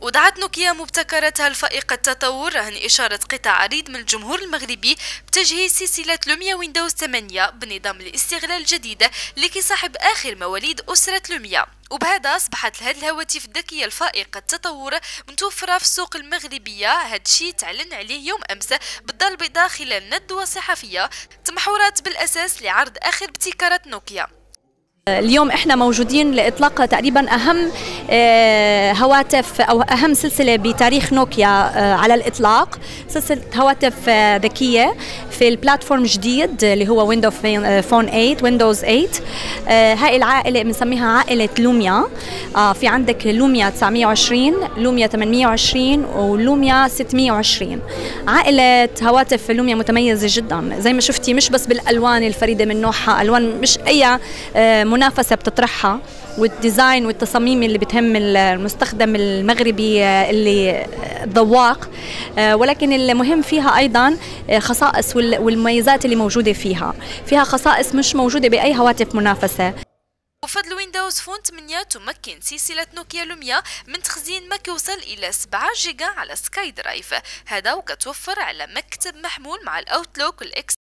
ودعت نوكيا مبتكرتها الفائقة التطور رهن إشارة قطاع عريض من الجمهور المغربي بتجهيز سلسلة لوميا ويندوز 8 بنظام الاستغلال الجديد لكي صاحب آخر مواليد أسرة لوميا. وبهذا أصبحت هذه الهواتف الذكية الفائقة التطور متوفرة في السوق المغربية. هذا الشيء تعلن عليه يوم أمس بالدار البيضاء خلال ندوة صحفية تمحورات بالأساس لعرض آخر ابتكارات نوكيا. اليوم إحنا موجودين لإطلاق تقريبا أهم آه، هواتف أو أهم سلسلة بتاريخ نوكيا آه، على الإطلاق. سلسلة هواتف آه، ذكية في ال platform الجديد اللي هو ويندو فون 8 ويندوز 8 هاي العائلة بنسميها عائلة لوميا. في عندك لوميا 920 لوميا 820 ولوميا 620 عائلة هواتف لوميا متميزة جدا. زي ما شفتي مش بس بالألوان الفريدة من نوعها ألوان مش أي منافسه بتطرحها وال design والتصاميم اللي بتهم المستخدم المغربي اللي ذواق. ولكن المهم فيها أيضا خصائص والمميزات اللي موجودة فيها. فيها خصائص مش موجودة بأي هواتف منافسة. وفضل ويندوز فون 8 تمكن سلسلة نوكيا لوميا من تخزين ما يوصل إلى 7 جيجا على سكاي درايف. هذا وكتوفر على مكتب محمول مع الأوتلوك والإكس